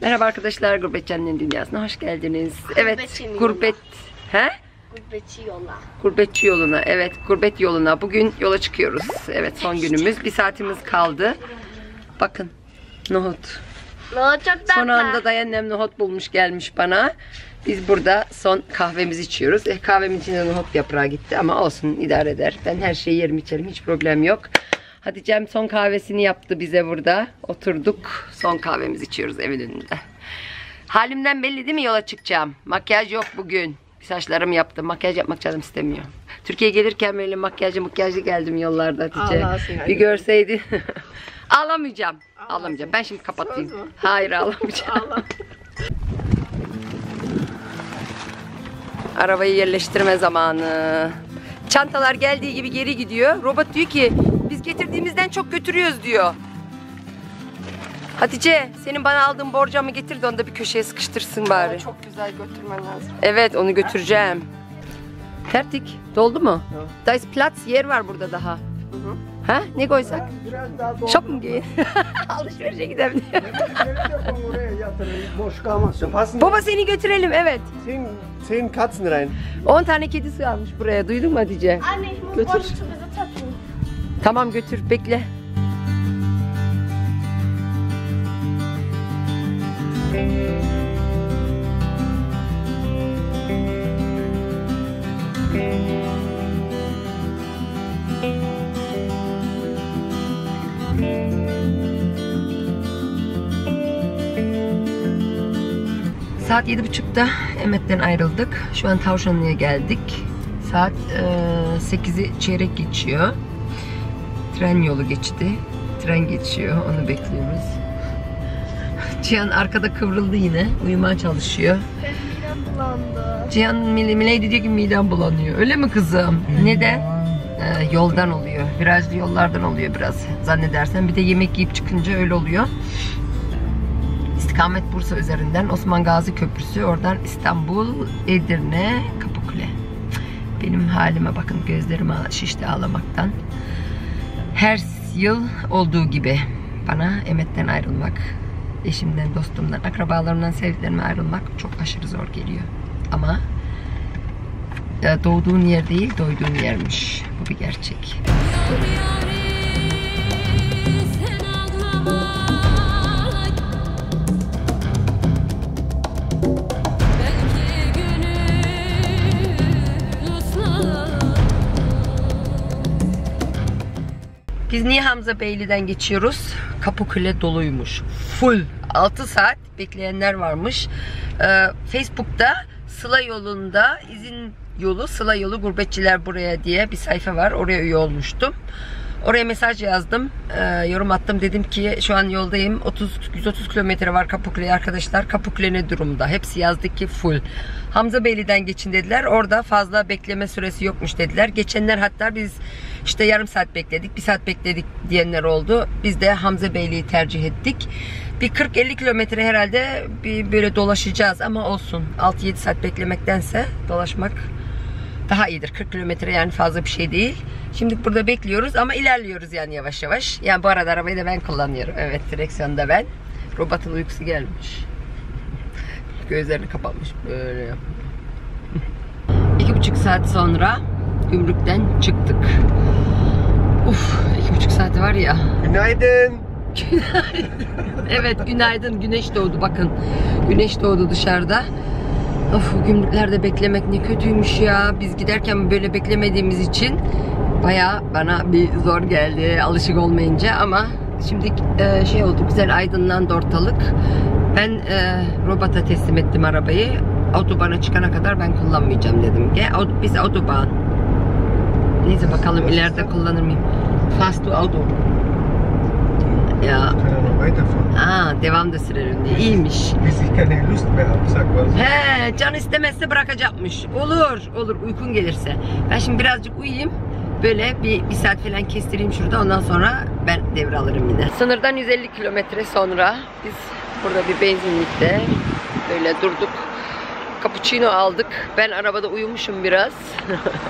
Merhaba arkadaşlar, Gurbetçi'nin dünyasına hoş geldiniz. Evet, gurbet... He? Gurbetçi yola. Gurbetçi yoluna, evet gurbet yoluna. Bugün yola çıkıyoruz. Evet son günümüz. Bir saatimiz kaldı. Bakın, nohut. No, çok tatlı. Son anda dayannem nohut bulmuş gelmiş bana. Biz burada son kahvemizi içiyoruz. Eh, kahvemin içinde nohut yaprağı gitti ama olsun idare eder. Ben her şeyi yerim içerim hiç problem yok. Hatice'm son kahvesini yaptı bize burada. Oturduk son kahvemizi içiyoruz evin önünde. Halimden belli değil mi yola çıkacağım? Makyaj yok bugün. Saçlarımı yaptım. Makyaj yapmak canım istemiyor. Türkiye'ye gelirken böyle makyajlı makyajlı geldim yollarda Hatice. Ağlarsın Bir hadi. görseydi. ağlamayacağım. Ağlamayacağım. Ben şimdi kapatayım. Hayır ağlamayacağım. Arabayı yerleştirme zamanı. Çantalar geldiği gibi geri gidiyor. Robot diyor ki biz getirdiğimizden çok götürüyoruz diyor. Hatice senin bana aldığın borcamı getir de onu da bir köşeye sıkıştırsın bari. Çok güzel götürmen lazım. Evet onu götüreceğim. Fertik doldu mu? Da ist Platz yer var burada daha. Ha ne koysak? Biraz daha. Shop mu giyin? Alışverişe gidelim. oraya yatırın. Boş kalmazsın. Passen Baba seni götürelim evet. zehn, zehn Katzen rein. 10 tane kedisi almış buraya duydun mu Hatice? Anne, ich muss Götür. Zu Besitzer. Tamam götür bekle. Saat yedi buçukta Emet'ten ayrıldık. Şu an Tavşanlı'ya geldik. Saat e, 8'i çeyrek geçiyor. Tren yolu geçti. Tren geçiyor. Onu bekliyoruz. Cihan arkada kıvrıldı yine. Uyumaya çalışıyor. Midem bulandı. Cihan Mil- Milady diyor ki midem bulanıyor. Öyle mi kızım? Neden? Ee, yoldan oluyor. Virajlı yollardan oluyor biraz zannedersen. Bir de yemek yiyip çıkınca öyle oluyor. İstikamet Bursa üzerinden Osman Gazi Köprüsü. Oradan İstanbul, Edirne, Kapıkule. Benim halime bakın gözlerim ağ- şişti ağlamaktan. Her yıl olduğu gibi bana Emet'ten ayrılmak, eşimden, dostumdan, akrabalarımdan, sevdiklerimden ayrılmak çok aşırı zor geliyor. Ama e, doğduğun yer değil, doyduğun yermiş. Bu bir gerçek. Biz niye Hamza Beyli'den geçiyoruz? Kapıkule doluymuş. Full. 6 saat bekleyenler varmış. Ee, Facebook'ta Sıla yolunda izin yolu Sıla yolu gurbetçiler buraya diye bir sayfa var. Oraya üye olmuştum. Oraya mesaj yazdım. Ee, yorum attım. Dedim ki şu an yoldayım. 30 130 kilometre var Kapıkule'ye arkadaşlar. Kapıkule ne durumda? Hepsi yazdı ki full. Hamza Beyli'den geçin dediler. Orada fazla bekleme süresi yokmuş dediler. Geçenler hatta biz işte yarım saat bekledik, bir saat bekledik diyenler oldu. Biz de Hamza Beyli'yi tercih ettik. Bir 40-50 kilometre herhalde bir böyle dolaşacağız ama olsun. 6-7 saat beklemektense dolaşmak daha iyidir. 40 kilometre yani fazla bir şey değil. Şimdi burada bekliyoruz ama ilerliyoruz yani yavaş yavaş. Yani bu arada arabayı da ben kullanıyorum. Evet direksiyonda ben. Robotun uykusu gelmiş. Gözlerini kapatmış böyle. İki buçuk saat sonra gümrükten çıktık. Uf iki buçuk saati var ya. Günaydın. Evet günaydın güneş doğdu bakın. Güneş doğdu dışarıda. Of gümrüklerde beklemek ne kötüymüş ya. Biz giderken böyle beklemediğimiz için baya bana bir zor geldi alışık olmayınca ama şimdi e, şey oldu güzel aydınlandı ortalık. Ben e, robota teslim ettim arabayı. Autobana çıkana kadar ben kullanmayacağım dedim. Ge, biz autobahn. Neyse bakalım ileride kullanır mıyım? Fast to auto. Ya weiterfahren. Aa, devam da sürerim diye. İyiymiş. Bis ich keine Lust mehr habe, sag mal. He, can istemezse bırakacakmış. Olur, olur uykun gelirse. Ben şimdi birazcık uyuyayım. Böyle bir, bir saat falan kestireyim şurada. Ondan sonra ben devralırım yine. Sınırdan 150 kilometre sonra biz burada bir benzinlikte böyle durduk. Cappuccino aldık. Ben arabada uyumuşum biraz.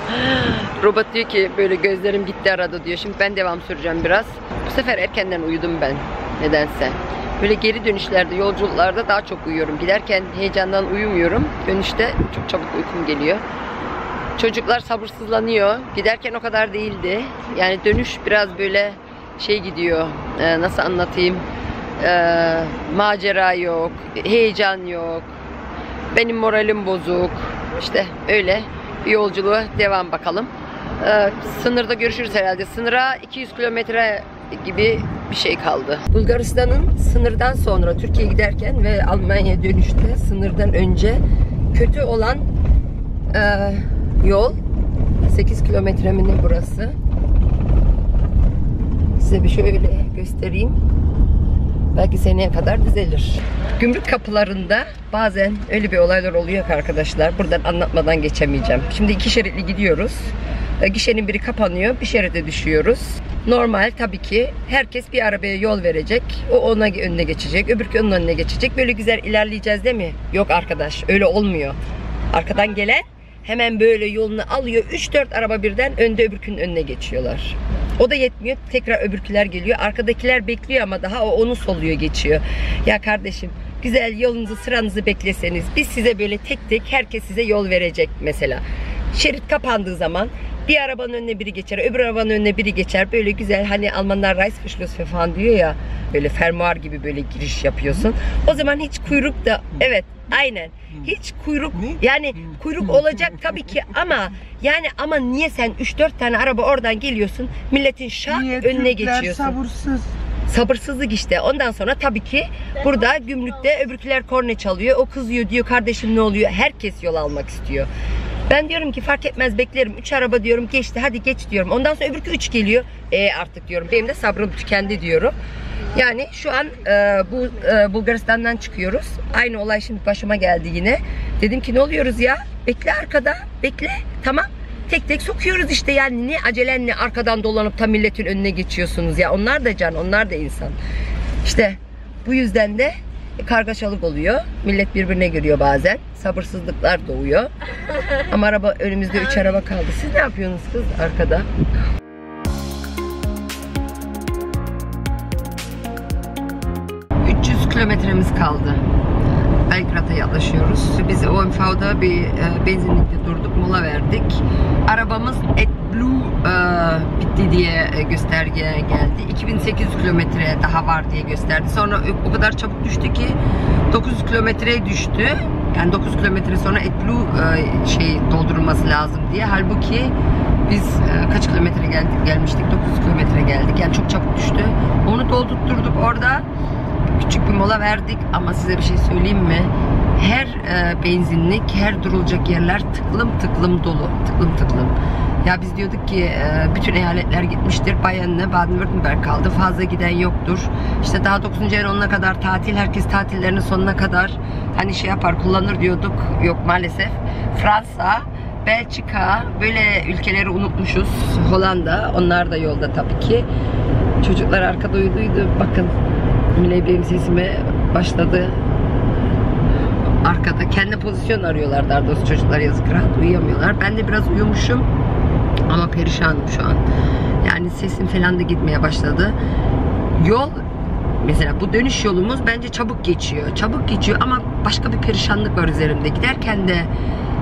Robot diyor ki böyle gözlerim gitti arada diyor. Şimdi ben devam süreceğim biraz. Bu sefer erkenden uyudum ben. Nedense. Böyle geri dönüşlerde, yolculuklarda daha çok uyuyorum. Giderken heyecandan uyumuyorum. Dönüşte çok çabuk uykum geliyor. Çocuklar sabırsızlanıyor. Giderken o kadar değildi. Yani dönüş biraz böyle şey gidiyor. Ee, nasıl anlatayım? Ee, macera yok, heyecan yok. Benim moralim bozuk. İşte öyle bir yolculuğa devam bakalım. Ee, sınırda görüşürüz herhalde. Sınıra 200 kilometre gibi bir şey kaldı. Bulgaristan'ın sınırdan sonra Türkiye'ye giderken ve Almanya dönüşte sınırdan önce kötü olan e, yol 8 kilometre mi ne burası? Size bir şöyle göstereyim. Belki seneye kadar düzelir. Gümrük kapılarında bazen öyle bir olaylar oluyor arkadaşlar. Buradan anlatmadan geçemeyeceğim. Şimdi iki şeritli gidiyoruz. E, Gişenin biri kapanıyor. Bir şeride düşüyoruz. Normal tabii ki herkes bir arabaya yol verecek. O ona önüne geçecek. Öbürkü onun önüne geçecek. Böyle güzel ilerleyeceğiz değil mi? Yok arkadaş öyle olmuyor. Arkadan gelen hemen böyle yolunu alıyor. 3-4 araba birden önde öbürkünün önüne geçiyorlar. O da yetmiyor. Tekrar öbürküler geliyor. Arkadakiler bekliyor ama daha o onu soluyor geçiyor. Ya kardeşim güzel yolunuzu sıranızı bekleseniz biz size böyle tek tek herkes size yol verecek mesela. Şerit kapandığı zaman bir arabanın önüne biri geçer, öbür arabanın önüne biri geçer. Böyle güzel hani Almanlar Reisverschluss falan diyor ya. Böyle fermuar gibi böyle giriş yapıyorsun. O zaman hiç kuyruk da evet aynen. Hiç kuyruk yani kuyruk olacak tabii ki ama yani ama niye sen 3-4 tane araba oradan geliyorsun milletin şak Niye önüne Türkler geçiyorsun. sabırsız? Sabırsızlık işte. Ondan sonra tabii ki burada gümrükte öbürküler korne çalıyor. O kızıyor diyor kardeşim ne oluyor? Herkes yol almak istiyor. Ben diyorum ki fark etmez beklerim. 3 araba diyorum geçti hadi geç diyorum. Ondan sonra öbürkü 3 geliyor. E artık diyorum benim de sabrım tükendi diyorum. Yani şu an e, bu e, Bulgaristan'dan çıkıyoruz. Aynı olay şimdi başıma geldi yine. Dedim ki ne oluyoruz ya? Bekle arkada. Bekle. Tamam. Tek tek sokuyoruz işte yani ne acelenle arkadan dolanıp tam milletin önüne geçiyorsunuz ya. Onlar da can, onlar da insan. İşte bu yüzden de kargaşalık oluyor. Millet birbirine giriyor bazen. Sabırsızlıklar doğuyor. Ama araba önümüzde 3 araba kaldı. Siz ne yapıyorsunuz kız arkada? 300 kilometremiz kaldı. Belgrad'a yaklaşıyoruz. Biz OMV'da bir e, benzinlikte durduk, mola verdik. Arabamız AdBlue e, diye e, gösterge geldi. 2800 kilometre daha var diye gösterdi. Sonra o kadar çabuk düştü ki 900 kilometreye düştü. Yani 9 kilometre sonra AdBlue e, şey doldurulması lazım diye. Halbuki biz e, kaç kilometre geldik gelmiştik? 900 kilometre geldik. Yani çok çabuk düştü. Onu doldurtturduk orada küçük bir mola verdik ama size bir şey söyleyeyim mi? Her e, benzinlik, her durulacak yerler tıklım tıklım dolu. Tıklım tıklım. Ya biz diyorduk ki e, bütün eyaletler gitmiştir. Bayern'le Baden-Württemberg kaldı. Fazla giden yoktur. İşte daha 9. ayın 10'una kadar tatil. Herkes tatillerinin sonuna kadar hani şey yapar kullanır diyorduk. Yok maalesef. Fransa, Belçika böyle ülkeleri unutmuşuz. Hollanda onlar da yolda tabii ki. Çocuklar arkada uyuduydu. Bakın Münevver'in sesime başladı. Arkada kendi pozisyon arıyorlar daha doğrusu çocuklar yazık rahat uyuyamıyorlar. Ben de biraz uyumuşum ama perişanım şu an. Yani sesim falan da gitmeye başladı. Yol mesela bu dönüş yolumuz bence çabuk geçiyor. Çabuk geçiyor ama başka bir perişanlık var üzerimde. Giderken de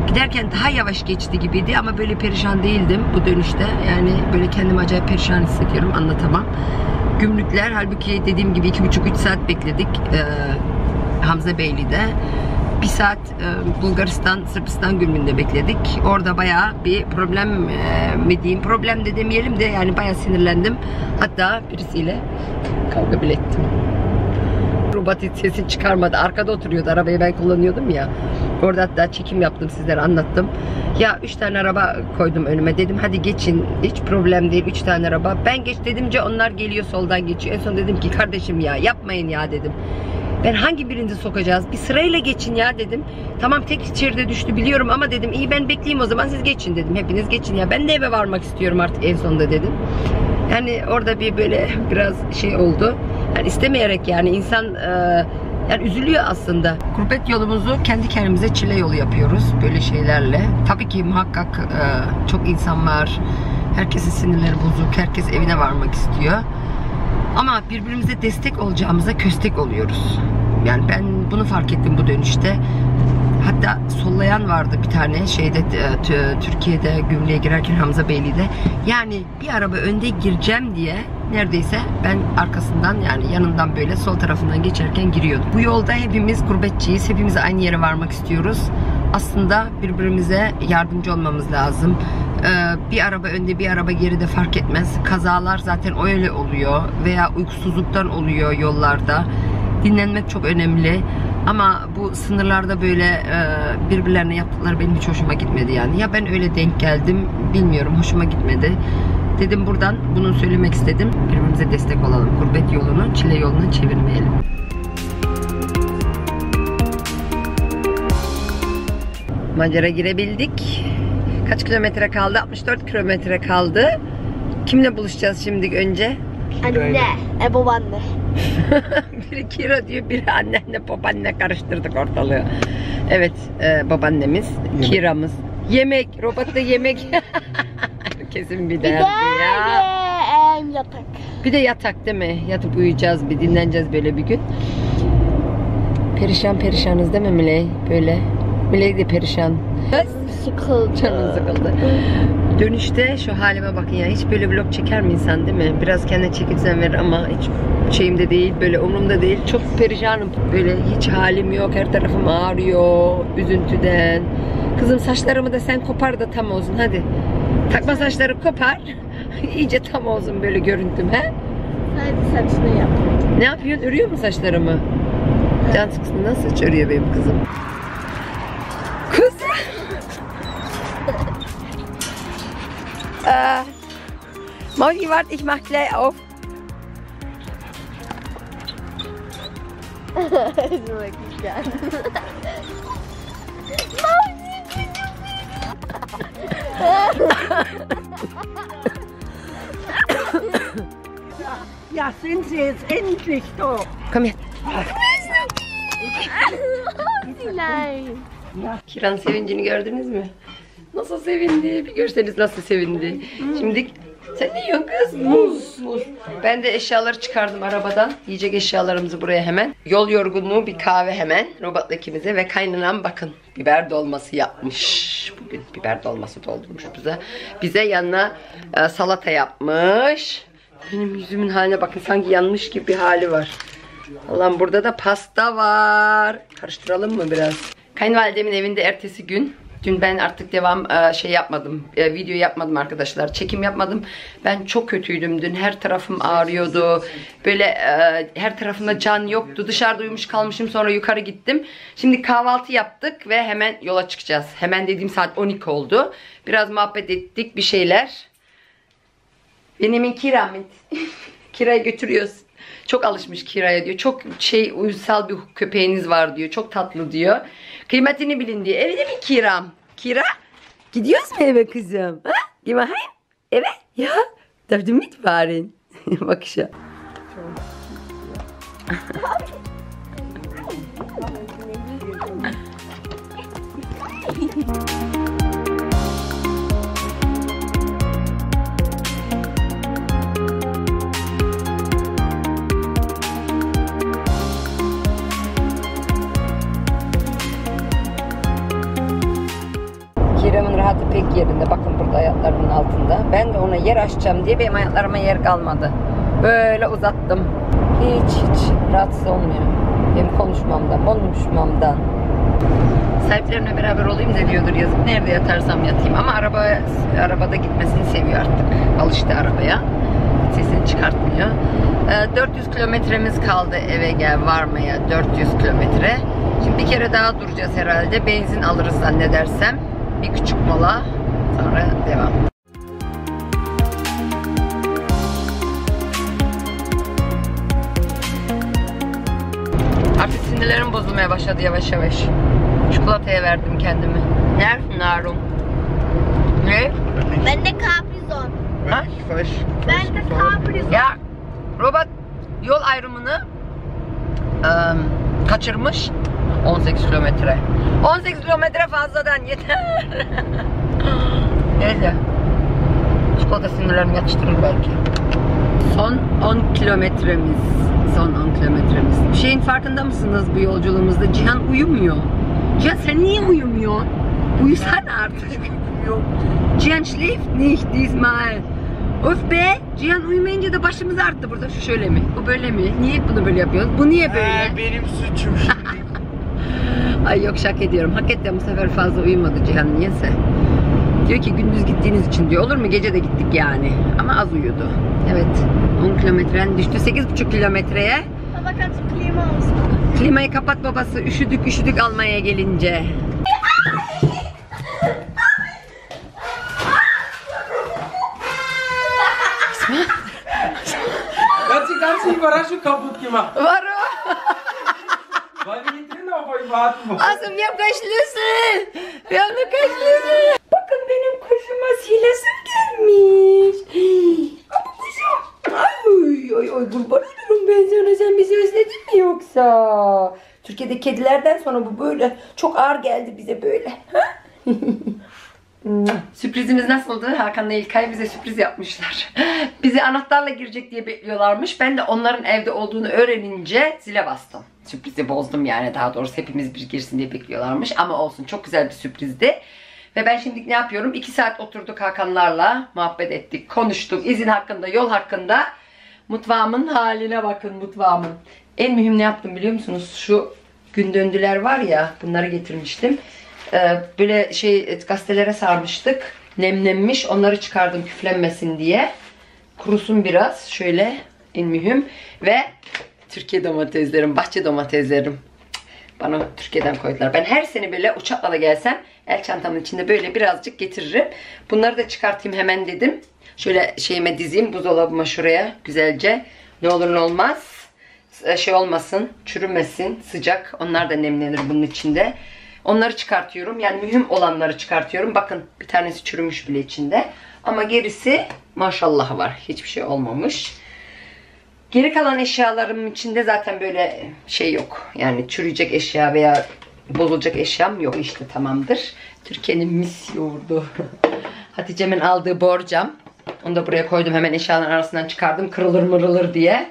giderken daha yavaş geçti gibiydi ama böyle perişan değildim bu dönüşte. Yani böyle kendimi acayip perişan hissediyorum anlatamam. Gümrükler halbuki dediğim gibi iki buçuk üç saat bekledik ee, Hamza Beyli'de. Bir saat e, Bulgaristan, Sırbistan gümrüğünde bekledik. Orada bayağı bir problem e, mi diyeyim, problem de demeyelim de yani bayağı sinirlendim. Hatta birisiyle kavga bile ettim. Robotik sesini çıkarmadı. Arkada oturuyordu. Arabayı ben kullanıyordum ya. Orada hatta çekim yaptım sizlere anlattım. Ya üç tane araba koydum önüme. Dedim hadi geçin. Hiç problem değil. Üç tane araba. Ben geç dedimce onlar geliyor soldan geçiyor. En son dedim ki kardeşim ya yapmayın ya dedim. Ben hangi birinizi sokacağız? Bir sırayla geçin ya dedim. Tamam tek içeride düştü biliyorum ama dedim iyi ben bekleyeyim o zaman siz geçin dedim. Hepiniz geçin ya. Ben de eve varmak istiyorum artık en sonunda dedim. Yani orada bir böyle biraz şey oldu. Yani istemeyerek yani insan e, yani üzülüyor aslında. Gurbet yolumuzu kendi kendimize çile yolu yapıyoruz böyle şeylerle. Tabii ki muhakkak e, çok insan var. Herkesin sinirleri bozuk. Herkes evine varmak istiyor. Ama birbirimize destek olacağımıza köstek oluyoruz. Yani ben bunu fark ettim bu dönüşte. Hatta sollayan vardı bir tane şeyde Türkiye'de gümrüğe girerken Hamza Beyli'de. Yani bir araba önde gireceğim diye neredeyse ben arkasından yani yanından böyle sol tarafından geçerken giriyordum. Bu yolda hepimiz gurbetçiyiz. Hepimiz aynı yere varmak istiyoruz. Aslında birbirimize yardımcı olmamız lazım. Ee, bir araba önde bir araba geride fark etmez. Kazalar zaten öyle oluyor veya uykusuzluktan oluyor yollarda. Dinlenmek çok önemli. Ama bu sınırlarda böyle e, birbirlerine yaptıkları benim hiç hoşuma gitmedi yani. Ya ben öyle denk geldim bilmiyorum hoşuma gitmedi. Dedim buradan bunu söylemek istedim. Birbirimize destek olalım. Gurbet yolunu, çile yolunu çevirmeyelim. Macara girebildik. Kaç kilometre kaldı? 64 kilometre kaldı. Kimle buluşacağız şimdi önce? Anne. E babaanne. biri Kira diyor, biri annenle babaanne karıştırdık ortalığı. Evet, e, babaannemiz, Kira'mız. Yemek, robotta yemek. Kesin bir Bir de derdi ya. em, yatak. Bir de yatak değil mi? Yatıp uyuyacağız, bir dinleneceğiz böyle bir gün. Perişan perişanız değil mi Miley? Böyle. Miley de perişan. Sıkıldı. Canım sıkıldı. Dönüşte şu halime bakın ya. Hiç böyle vlog çeker mi insan değil mi? Biraz kendine çekilsen verir ama hiç şeyimde değil. Böyle umurumda değil. Çok perişanım. Böyle hiç halim yok. Her tarafım ağrıyor. Üzüntüden. Kızım saçlarımı da sen kopar da tam olsun hadi. Takma saçları kopar. İyice tam olsun böyle görüntüm he. Hadi saçını yap. Ne yapıyorsun? Örüyor mu saçlarımı? Can sıksın nasıl örüyor benim kızım? Äh, Mauli, warte, ich mach gleich auf. Hadi bakayım gel. Ja, sind Sie jetzt endlich da? Komm her. Nein. Kiran sevincini gördünüz mü? Nasıl sevindi? Bir görseniz nasıl sevindi. Şimdi sen ne yiyorsun kız? Muz. Muz. Ben de eşyaları çıkardım arabadan. Yiyecek eşyalarımızı buraya hemen. Yol yorgunluğu bir kahve hemen. Robotla ikimize ve kaynanam bakın biber dolması yapmış. Bugün biber dolması doldurmuş bize. Bize yanına e, salata yapmış. Benim yüzümün haline bakın sanki yanmış gibi bir hali var. Allah'ım burada da pasta var. Karıştıralım mı biraz? Kayınvalidemin evinde ertesi gün. Dün ben artık devam e, şey yapmadım. e, Video yapmadım arkadaşlar. Çekim yapmadım. Ben çok kötüydüm dün. Her tarafım ağrıyordu. Böyle e, her tarafımda can yoktu. Dışarıda uyumuş kalmışım. Sonra yukarı gittim. Şimdi kahvaltı yaptık ve hemen yola çıkacağız. Hemen dediğim saat 12 oldu. Biraz muhabbet ettik bir şeyler. Benim Kiramit. Kira'yı götürüyoruz. Çok alışmış Kira'ya diyor. Çok şey uysal bir köpeğiniz var diyor. Çok tatlı diyor. Kıymetini bilin diyor. Öyle mi Kiram? Kira? Gidiyoruz mu eve kızım? Ha? Gel bakayım. Eve? Ya. Darf du mitfahren? Bakışa. yer açacağım diye benim ayaklarıma yer kalmadı. Böyle uzattım. Hiç hiç rahatsız olmuyor. Benim konuşmamdan, konuşmamdan. Sahiplerimle beraber olayım da diyordur yazık. Nerede yatarsam yatayım. Ama araba arabada gitmesini seviyor artık. Alıştı arabaya. Sesini çıkartmıyor. Ee, 400 kilometremiz kaldı eve gel varmaya. 400 kilometre. Şimdi bir kere daha duracağız herhalde. Benzin alırız zannedersem. Bir küçük mola. Sonra devam. Artık sinirlerim bozulmaya başladı yavaş yavaş. Çikolataya verdim kendimi. Nerfin Narun? Ne? Ben de kaprizon. Ha? Ben de kaprizon. Ya robot yol ayrımını ıı, kaçırmış 18 kilometre. 18 kilometre fazladan yeter. Neyse. Çikolata sinirlerimi yatıştırır belki. Son 10 kilometremiz. Son 10 kilometremiz. Bir şeyin farkında mısınız bu yolculuğumuzda? Cihan uyumuyor. Cihan sen niye uyumuyorsun? Uyusana artık. Cihan schläft nicht diesmal. Öf be! Cihan uyumayınca da başımız arttı burada. Şu şöyle mi? Bu böyle mi? Niye bunu böyle yapıyoruz? Bu niye böyle? He, benim suçum. Ay yok şak ediyorum. Hakikaten bu sefer fazla uyumadı Cihan niyeyse. Diyor ki gündüz gittiğiniz için diyor. Olur mu? Gece de gittik yani. Ama az uyudu. Evet. 10 kilometren düştü. 8,5 kilometreye. Baba du Klima aus? Klimayı kapat babası. Üşüdük üşüdük Almanya'ya gelince. Hat die ganze Überraschung kaputt gemacht, Var o. weil wir hier drinnen auf euch warten wollten. Asım wir haben keinen Schlüssel. Wir haben noch keinen Schlüssel. Bakın benim kuşuma silesim gelmiş. Ama kuşum. Ay ay ay kurban olurum ben sana. Sen bizi özledin mi yoksa? Türkiye'de kedilerden sonra bu böyle çok ağır geldi bize böyle. Sürprizimiz nasıldı? Hakan'la İlkay bize sürpriz yapmışlar. Bizi anahtarla girecek diye bekliyorlarmış. Ben de onların evde olduğunu öğrenince zile bastım. Sürprizi bozdum yani daha doğrusu hepimiz bir girsin diye bekliyorlarmış. Ama olsun çok güzel bir sürprizdi. Ve ben şimdi ne yapıyorum? 2 saat oturduk Hakanlarla, muhabbet ettik, konuştuk. izin hakkında, yol hakkında. Mutfağımın haline bakın mutfağımın. En mühim ne yaptım biliyor musunuz? Şu gün döndüler var ya bunları getirmiştim. Ee, böyle şey gazetelere sarmıştık. Nemlenmiş. Onları çıkardım küflenmesin diye. Kurusun biraz. Şöyle en mühim. Ve Türkiye domateslerim, bahçe domateslerim. Bana Türkiye'den koydular. Ben her sene böyle uçakla da gelsem el çantamın içinde böyle birazcık getiririm. Bunları da çıkartayım hemen dedim. Şöyle şeyime dizeyim buzdolabıma şuraya güzelce. Ne olur ne olmaz. E, Şey olmasın, çürümesin, sıcak. Onlar da nemlenir bunun içinde. Onları çıkartıyorum. Yani mühim olanları çıkartıyorum. Bakın bir tanesi çürümüş bile içinde. Ama gerisi maşallah var. Hiçbir şey olmamış. Geri kalan eşyalarımın içinde zaten böyle şey yok. Yani çürüyecek eşya veya bozulacak eşyam yok işte tamamdır. Türkiye'nin mis yoğurdu. Hatice'min aldığı borcam. Onu da buraya koydum hemen eşyaların arasından çıkardım kırılır mırılır diye.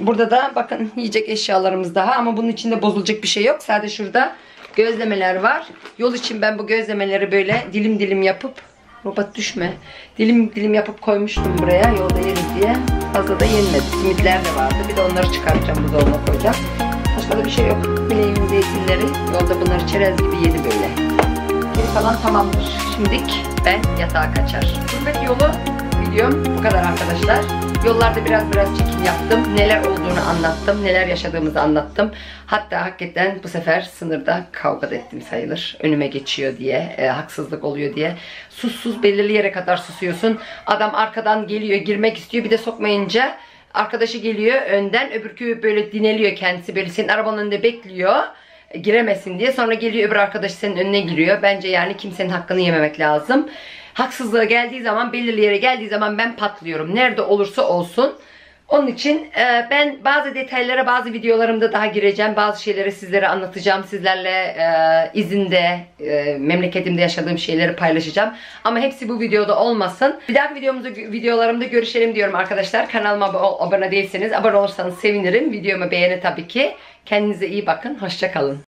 Burada da bakın yiyecek eşyalarımız daha ama bunun içinde bozulacak bir şey yok. Sadece şurada gözlemeler var. Yol için ben bu gözlemeleri böyle dilim dilim yapıp robot düşme. Dilim dilim yapıp koymuştum buraya yolda yeriz diye. Fazla da yenmedi. Simitler de vardı. Bir de onları çıkartacağım buzdolabına koyacağım. Başka da bir şey yok. Bileğimin zeytinleri yolda bunları çerez gibi yedi böyle. Geri kalan tamamdır. Şimdilik ben yatağa kaçar. Gurbet yolu videom bu kadar arkadaşlar. Yollarda biraz biraz çekim yaptım. Neler olduğunu anlattım. Neler yaşadığımızı anlattım. Hatta hakikaten bu sefer sınırda kavga da ettim sayılır. Önüme geçiyor diye. e, haksızlık oluyor diye. Sussuz belirli yere kadar susuyorsun. Adam arkadan geliyor girmek istiyor. Bir de sokmayınca arkadaşı geliyor önden. Öbürkü böyle dineliyor kendisi. Böyle senin arabanın önünde bekliyor e, giremesin diye. Sonra geliyor öbür arkadaş senin önüne giriyor. Bence yani kimsenin hakkını yememek lazım. Haksızlığa geldiği zaman, belirli yere geldiği zaman ben patlıyorum. Nerede olursa olsun. Onun için e, ben bazı detaylara bazı videolarımda daha gireceğim. Bazı şeyleri sizlere anlatacağım. Sizlerle e, izinde, e, memleketimde yaşadığım şeyleri paylaşacağım. Ama hepsi bu videoda olmasın. Bir dahaki videomuzda, videolarımda görüşelim diyorum arkadaşlar. Kanalıma ab- abone değilseniz abone olursanız sevinirim. Videomu beğeni tabii ki. Kendinize iyi bakın. Hoşça kalın.